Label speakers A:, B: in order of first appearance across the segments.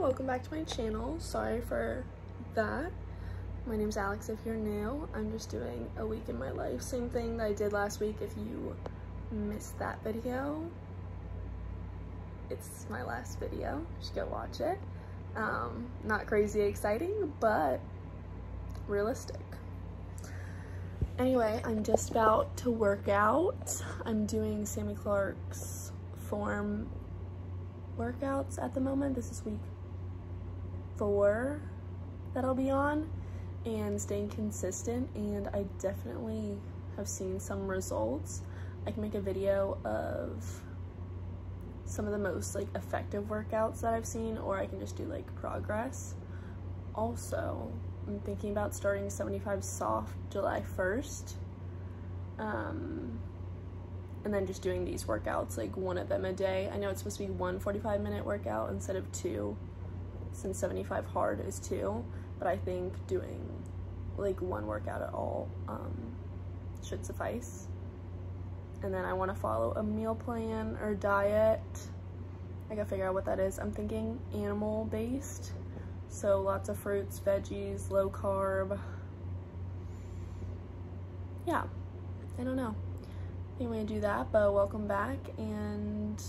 A: welcome back to my channel. Sorry for that. My name's Alex if you're new. I'm just doing a week in my life. Same thing that I did last week if you missed that video. It's my last video. You should go watch it. Um, not crazy exciting, but realistic. Anyway, I'm just about to work out. I'm doing Sami Clarke's form workouts at the moment. This is week four that I'll be on and staying consistent and I definitely have seen some results. I can make a video of some of the most like effective workouts that I've seen or I can just do like progress. Also, I'm thinking about starting 75 soft July 1st. Um, and then just doing these workouts, like one of them a day. I know it's supposed to be one 45 minute workout instead of two, since 75 hard is two, but I think doing like one workout at all um, should suffice. And then I want to follow a meal plan or diet. I gotta figure out what that is. I'm thinking animal based. So lots of fruits, veggies, low carb. Yeah, I don't know I'm gonna do that, but welcome back and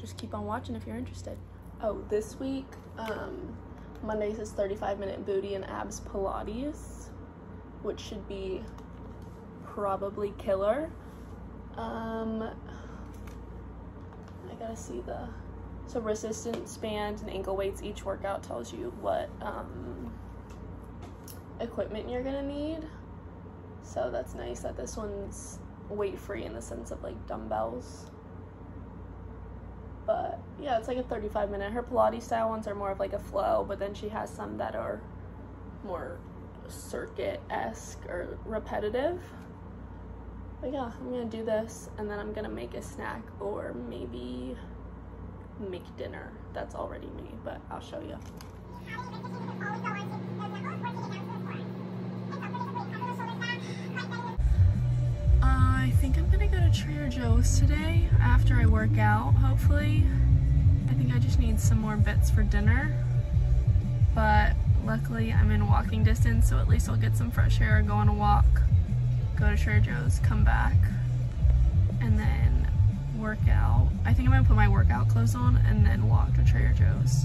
A: just keep on watching if you're interested. Oh, this week, um, Mondays is 35 minute booty and abs Pilates, which should be probably killer. Um, I gotta see the, so resistance band and ankle weights, each workout tells you what um, equipment you're gonna need. So that's nice that this one's weight free in the sense of like dumbbells. But yeah, it's like a 35 minute. Her Pilates style ones are more of like a flow, but then she has some that are more circuit esque or repetitive. But yeah, I'm gonna do this and then I'm gonna make a snack or maybe make dinner that's already made, but I'll show you. Gonna go to Trader Joe's today after I work out, hopefully. I think I just need some more bits for dinner. But luckily I'm in walking distance, so at least I'll get some fresh air, go on a walk, go to Trader Joe's, come back, and then work out. I think I'm gonna put my workout clothes on and then walk to Trader Joe's.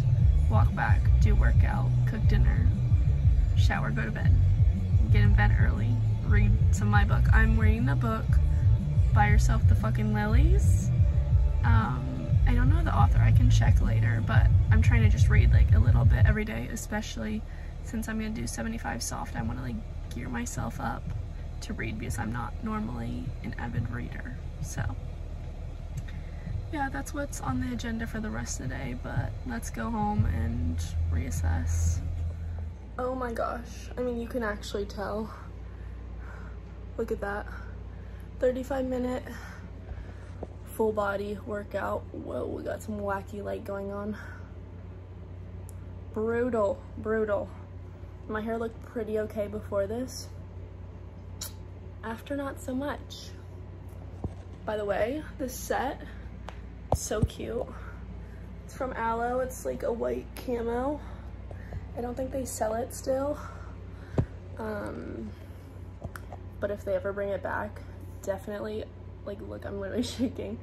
A: Walk back, do workout, cook dinner, shower, go to bed. Get in bed early, read some of my book. I'm reading the book Buy Yourself the Fucking Lilies. Um, I don't know the author, I can check later, but I'm trying to just read like a little bit every day, especially since I'm gonna do 75 soft. I wanna like gear myself up to read because I'm not normally an avid reader. So yeah, that's what's on the agenda for the rest of the day, but let's go home and reassess. Oh my gosh, I mean, you can actually tell. Look at that. 35 minute full body workout. Whoa, we got some wacky light going on. Brutal, brutal. My hair looked pretty okay before this. After, not so much. By the way, this set, so cute. It's from Alo. It's like a white camo. I don't think they sell it still. Um, but if they ever bring it back, definitely, like, look, I'm literally shaking.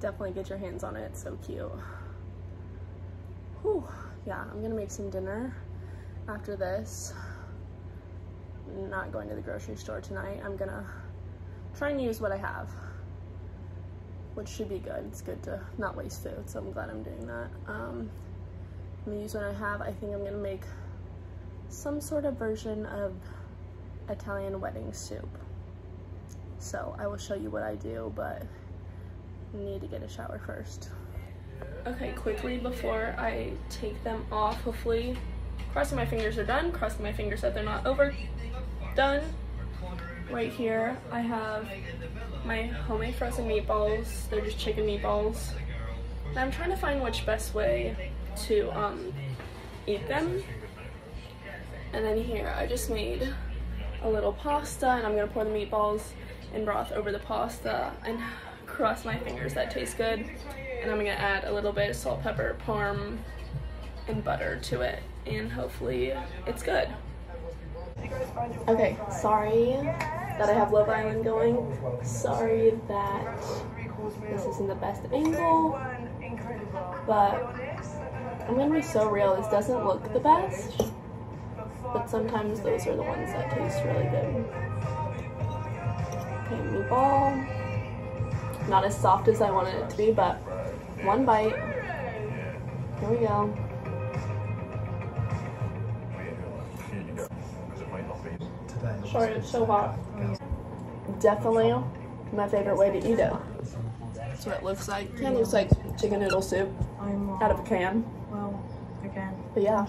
A: Definitely get your hands on it. It's so cute. Whew. Yeah, I'm gonna make some dinner after this. not going to the grocery store tonight. I'm gonna try and use what I have, which should be good. It's good to not waste food, so I'm glad I'm doing that. Um, I'm gonna use what I have. I think I'm gonna make some sort of version of Italian wedding soup. So I will show you what I do, but need to get a shower first. Okay, quickly before I take them off, hopefully, crossing my fingers are done, crossing my fingers that they're not over, done. Right here, I have my homemade frozen meatballs. They're just chicken meatballs. And I'm trying to find which best way to um, eat them. And then here, I just made a little pasta and I'm gonna pour the meatballs in broth over the pasta and cross my fingers that tastes good. And I'm gonna add a little bit of salt, pepper, parm, and butter to it. And hopefully it's good. Okay, sorry that I have Love Island going. Sorry that this isn't the best angle, but I'm gonna be so real, this doesn't look the best, but sometimes those are the ones that taste really good. Okay, meatball. Not as soft as I wanted it to be, but one bite. Here we go. Sorry, it's so hot. Definitely my favorite way to eat it. That's what it looks like. Kind of looks like chicken noodle soup out of a can.
B: Well, again.
A: But yeah,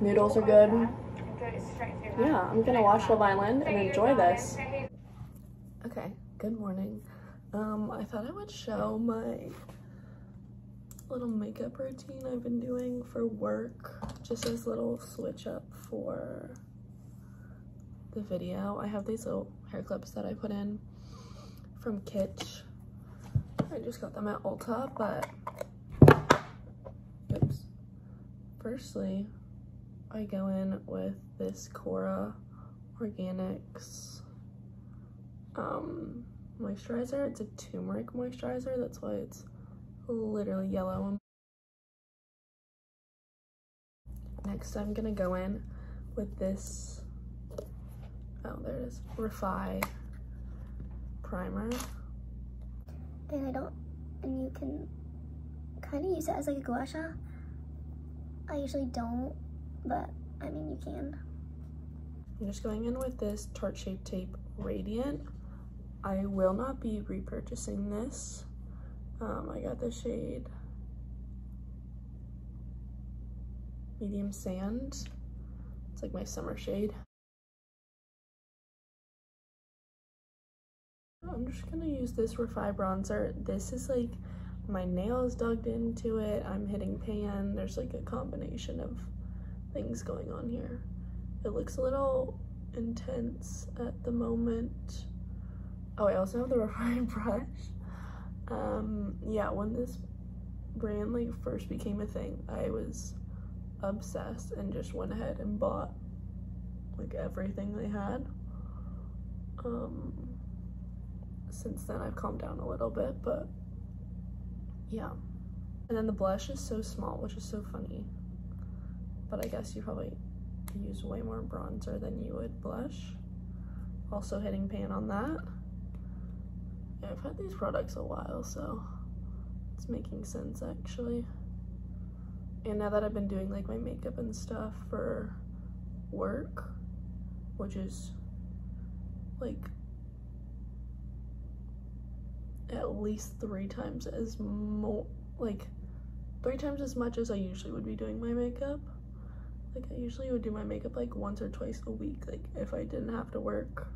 A: noodles are good. Yeah, I'm gonna watch Love Island and enjoy this. Okay, good morning. Um, I thought I would show my little makeup routine I've been doing for work. Just as little switch up for the video. I have these little hair clips that I put in from Kitsch. I just got them at Ulta, but oops. Firstly, I go in with this Kora Organics um, moisturizer. It's a turmeric moisturizer, that's why it's literally yellow. Next, I'm gonna go in with this Oh, there it is. Refy primer.
C: And I don't, and you can kind of use it as like a gua sha. I usually don't, but I mean you can.
A: I'm just going in with this Tarte Shape Tape Radiant. I will not be repurchasing this. Um, I got the shade Medium Sand. It's like my summer shade. I'm just gonna use this Refy bronzer. This is like my nails dug into it. I'm hitting pan. There's like a combination of things going on here. It looks a little intense at the moment. Oh, I also have the Refy brush. Um, yeah, when this brand like first became a thing, I was obsessed and just went ahead and bought like everything they had. Um, since then I've calmed down a little bit, but yeah. And then the blush is so small, which is so funny. But I guess you probably use way more bronzer than you would blush. Also hitting pan on that. Yeah, I've had these products a while, so it's making sense actually. And now that I've been doing like my makeup and stuff for work, which is like at least three times as more, like three times as much as I usually would be doing my makeup. Like I usually would do my makeup like once or twice a week, like if I didn't have to work.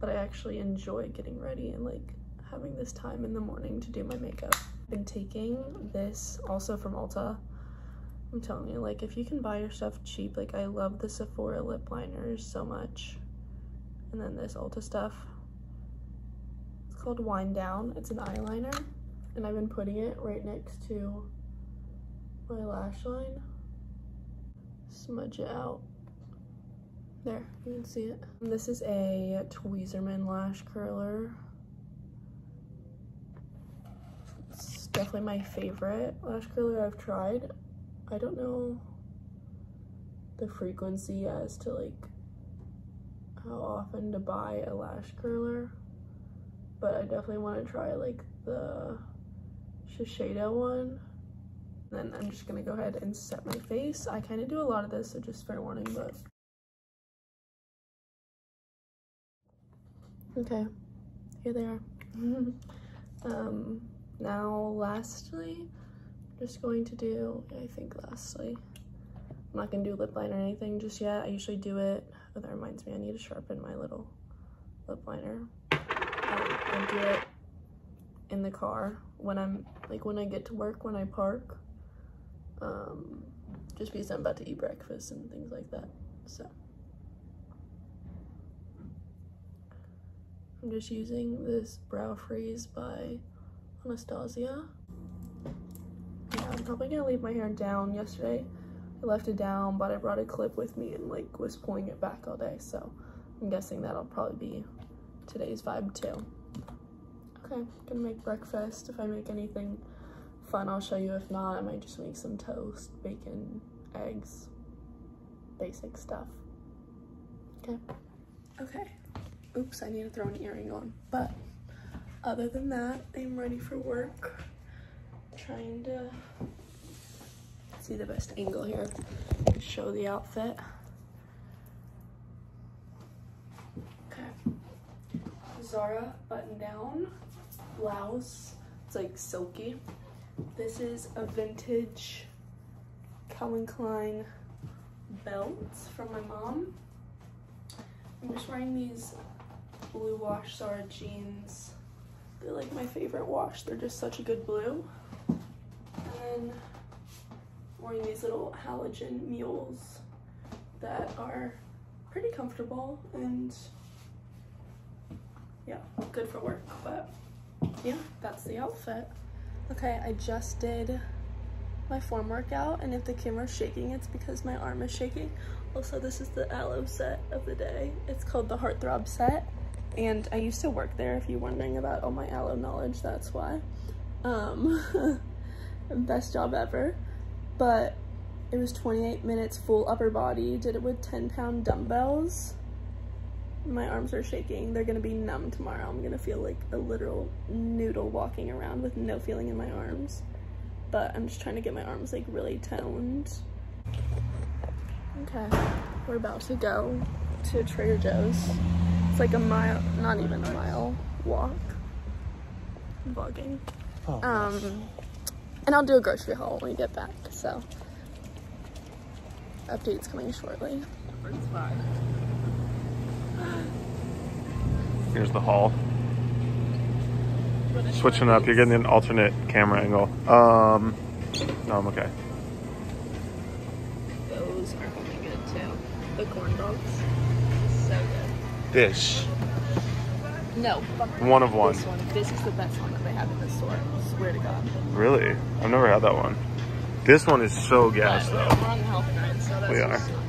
A: But I actually enjoy getting ready and like having this time in the morning to do my makeup. I've been taking this also from Ulta. I'm telling you, like if you can buy your stuff cheap, like I love the Sephora lip liners so much. And then this Ulta stuff It's called Wind Down. It's an eyeliner, and I've been putting it right next to my lash line. Smudge it out. There, you can see it. This is a Tweezerman lash curler. It's definitely my favorite lash curler I've tried. I don't know the frequency as to like how often to buy a lash curler but I definitely want to try like the Shiseido one. Then I'm just gonna go ahead and set my face. I kind of do a lot of this, so just fair warning, but. Okay, here they are. um, now lastly, I'm just going to do, I think lastly, I'm not gonna do lip line or anything just yet. I usually do it, oh that reminds me, I need to sharpen my little lip liner. I do it in the car when I'm like when I get to work when I park um, just because I'm about to eat breakfast and things like that so I'm just using this brow freeze by Anastasia. Yeah, I'm probably gonna leave my hair down yesterday. I left it down, but I brought a clip with me and like was pulling it back all day. So I'm guessing that'll probably be today's vibe too. Okay, gonna make breakfast. If I make anything fun, I'll show you. If not, I might just make some toast, bacon, eggs, basic stuff. Okay. Okay. Oops, I need to throw an earring on. But other than that, I'm ready for work. Trying to see the best angle here. To show the outfit. Okay. Zara button down blouse. It's like silky. This is a vintage Calvin Klein belt from my mom. I'm just wearing these blue wash Zara jeans. They're like my favorite wash. They're just such a good blue. And then wearing these little halogen mules that are pretty comfortable and yeah, good for work. But yeah, that's the outfit. Okay, I just did my form workout and if the camera's shaking, it's because my arm is shaking. Also, this is the Alo set of the day. It's called the Heartthrob set. And I used to work there, if you're wondering about all my Alo knowledge, that's why. Um, best job ever. But it was 28 minutes full upper body, did it with 10 pound dumbbells. My arms are shaking. They're gonna be numb tomorrow. I'm gonna feel like a literal noodle walking around with no feeling in my arms. But I'm just trying to get my arms like really toned. Okay, we're about to go to Trader Joe's. It's like a mile, not even a mile walk. I'm vlogging.
B: Oh,
A: Um, and I'll do a grocery haul when we get back, so. Updates coming shortly.
B: Here's the haul. Switching up, you're getting an alternate camera angle. Um, no, I'm okay.
A: Those are coming good too. The corn dogs. So good.
B: This,
A: No,
B: one of one.
A: this one. This is the best one that they have in the store. I Swear to God.
B: Really? I've never had that one. This one is so gas though.
A: We're on the health grind, so
B: We are.
A: just not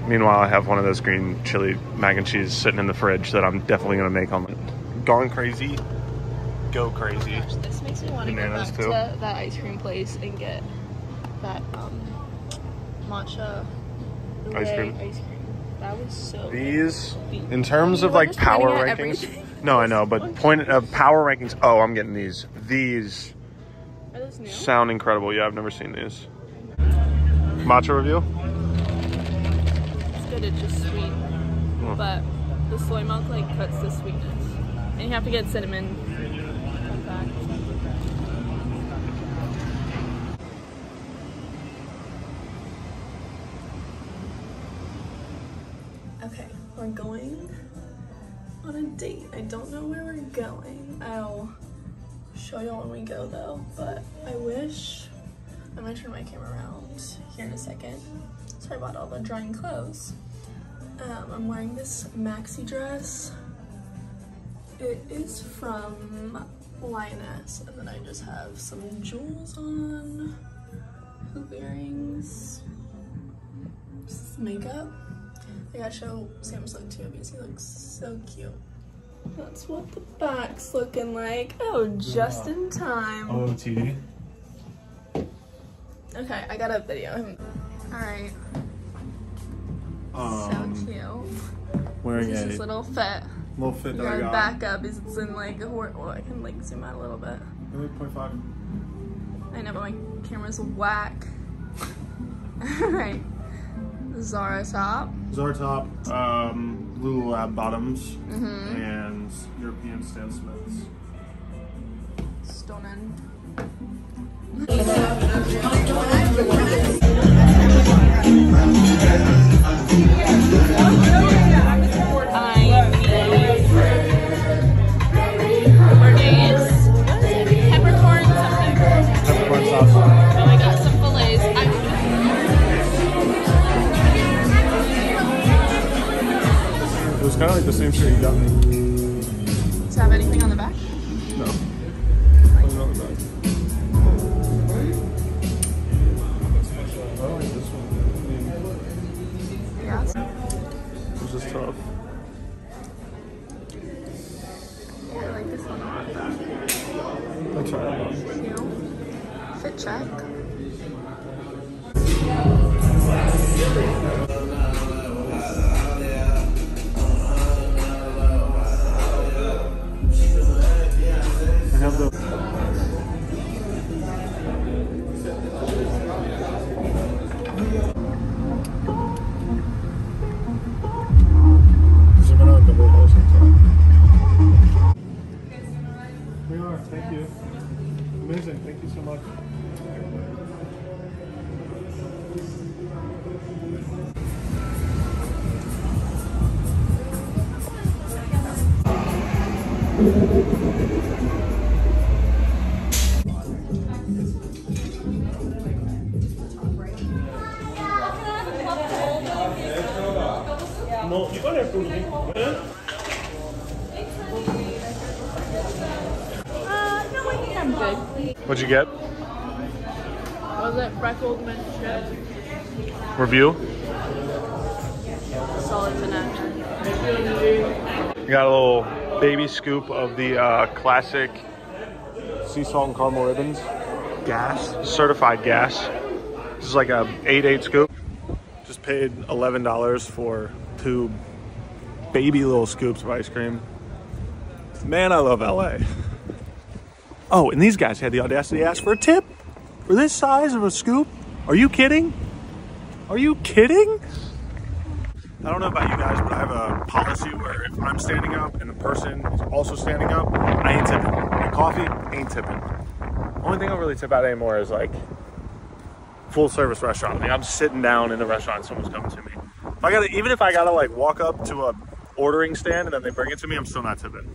A: good.
B: Meanwhile, I have one of those green chili mac and cheese sitting in the fridge that I'm definitely gonna make on. Gone crazy, go crazy.
A: Gosh, this makes me want to go back
B: too.
A: to that ice cream place and get that um, matcha
B: Ice cream?
A: Ice cream. That was so.
B: These,
A: The-
B: in terms
A: You
B: of like power rankings. No, I know, but point of power rankings. Oh, I'm getting these. These
A: Are those new?
B: sound incredible. Yeah, I've never seen these. Matcha review.
A: It's good. It's just sweet,
B: Hmm.
A: but the soy milk like cuts the sweetness, and you have to get cinnamon. Fun fact. Okay, we're going on a date. I don't know where we're going. I'll show y'all when we go though, but I wish I'm gonna turn my camera around here in a second. So I bought all the drying clothes. Um, I'm wearing this maxi dress. It is from Lioness, and then I just have some jewels on, hoop earrings, makeup. I gotta show Sam's look too because he looks so cute. That's what the back's looking like. Oh, just in time.
B: OT.
A: Okay, I got a video. him. All right, so cute.
B: Um, wearing
A: This is
B: a
A: his little fit.
B: little fit
A: You
B: that I
A: gotta
B: got.
A: back up because it's in like a hor- well, I can like zoom out a little bit.
B: Really, 0.5.
A: I know, but my camera's whack. Alright. Zara top.
B: Zara top, um, Lululemon bottoms,
A: Mm-hmm.
B: and European Stan Smiths.
A: Stunning.
B: The same shirt you got me.
A: have anything on the back?
B: No. Put on the back. I like this one.
A: Yeah.
B: This is tough. We are, thank you. Amazing, thank you so much. No, you get?
A: Was it freckled mint chip?
B: Review?
A: Solid to nine.
B: You got a little baby scoop of the uh, classic sea salt and caramel ribbons. Gas. Certified gas. This is like a 8-8 scoop. Just paid $11 for two baby little scoops of ice cream. Man, I love LA. Oh, and these guys had the audacity to ask for a tip for this size of a scoop. Are you kidding? Are you kidding? I don't know about you guys, but I have a policy where if I'm standing up and the person is also standing up, I ain't tipping. And coffee, ain't tipping. Only thing I really tip out anymore is like full service restaurant. Like I'm sitting down in the restaurant and someone's coming to me. If I gotta, even if I gotta like walk up to a ordering stand and then they bring it to me, I'm still not tipping.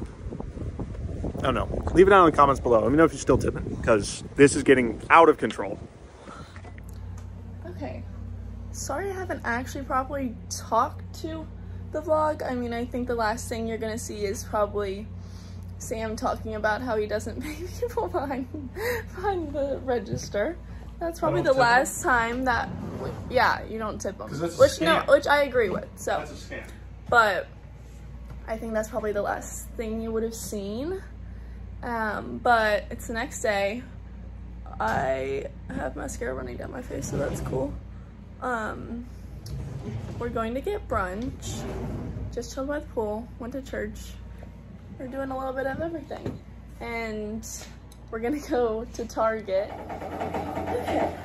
B: Oh, I don't know. Leave it down in the comments below. Let me know if you're still tipping because this is getting out of control.
A: Okay. Sorry I haven't actually properly talked to the vlog. I mean, I think the last thing you're gonna see is probably Sam talking about how he doesn't pay people behind, behind the register. That's probably the
B: tip 'em?
A: last time that, yeah, you don't tip them. Which, no, which I agree with, so.
B: a scam.
A: but I think that's probably the last thing you would have seen. Um, but it's the next day. I have mascara running down my face, so that's cool. Um, we're going to get brunch. Just chilled by the pool. Went to church. We're doing a little bit of everything, and we're gonna go to Target. Okay.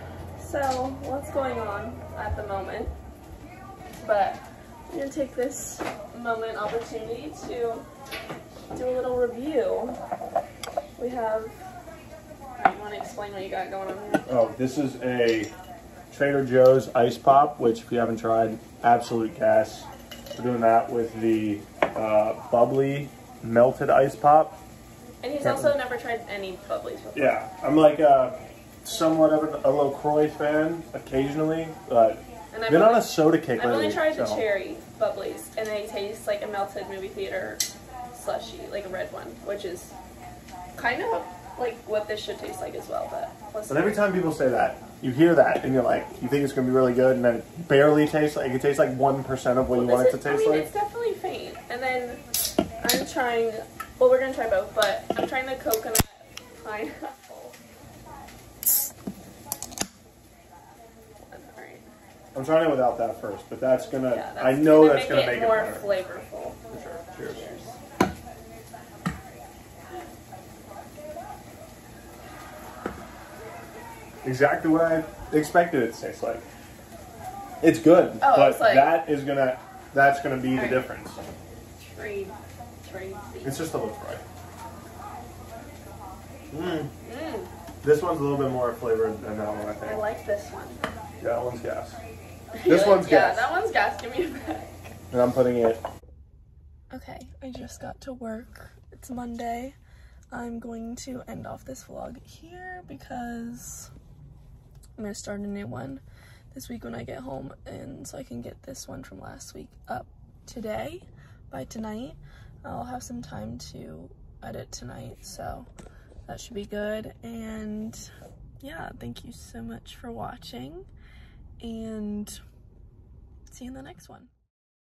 A: So what's going on at the moment? But I'm gonna take this moment opportunity to do a little review. We have. You want to explain what you got going on here?
B: Oh, this is a Trader Joe's Ice Pop, which if you haven't tried, absolute gas. We're doing that with the uh, bubbly melted ice pop.
A: And he's also never tried any bubblies before.
B: Yeah, I'm like uh, somewhat of a, a LaCroix fan occasionally, but
A: And I've
B: been on a soda cake
A: I've
B: lately.
A: only tried the cherry bubblies, and they taste like a melted movie theater slushy, like a red one, which is kind of like what this should taste like as well. But
B: But every time people say that, you hear that and you're like, you think it's gonna be really good, and then it barely tastes like it tastes like one percent of what you
A: Well,
B: want it to
A: is-
B: taste
A: I mean,
B: like.
A: it's definitely faint. And then I'm trying. Well, we're gonna try both, but I'm trying the coconut pineapple.
B: I'm trying it without that first, but that's gonna.
A: Yeah, that's
B: I know
A: gonna
B: that's gonna
A: it
B: make
A: more
B: it better.
A: flavorful.
B: For sure. Cheers.
A: Cheers.
B: Exactly what I expected it to taste like. It's good,
A: Oh,
B: but
A: it's like-
B: that is gonna that's gonna be the
A: Alright.
B: difference.
A: Trade, trade these.
B: It's just a little right. Mm.
A: Mm,
B: This one's a little bit more flavored than that one, I think.
A: I like this one.
B: Yeah, that one's gas. This
A: Really?
B: one's
A: Yeah,
B: gas.
A: that one's gas. Give me a back.
B: And I'm putting it.
A: Okay, I just got to work. It's Monday. I'm going to end off this vlog here because I'm gonna start a new one this week when I get home and so I can get this one from last week up today by tonight. I'll have some time to edit tonight so that should be good and yeah thank you so much for watching and see you in the next one.